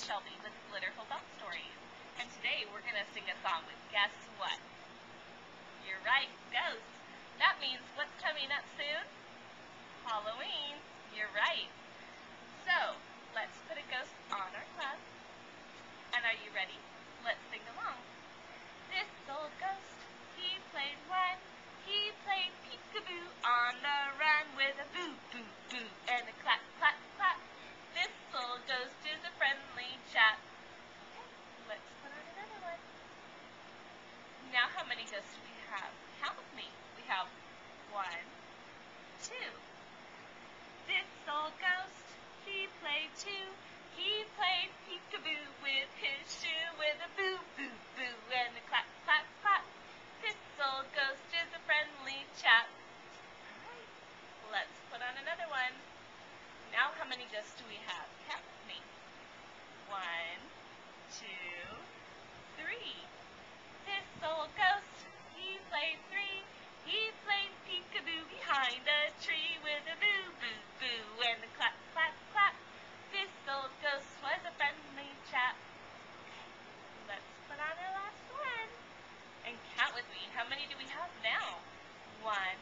Shelby with Glitterful Felt Stories, and today we're going to sing a song with Guess What? You're right, Ghosts. That means what's coming up soon? Halloween. You're right. So, let's put a ghost on our club. And are you ready? Let's sing along. This old ghost, he played one. He played peekaboo on the run with a boo, boo, boo, and a many ghosts do we have? Count with me. We have one, two. This old ghost, he played two. He played peekaboo with his shoe with a boo boo boo and a clap clap clap. This old ghost is a friendly chap. Let's put on another one. Now how many ghosts do we have? Count with me. one.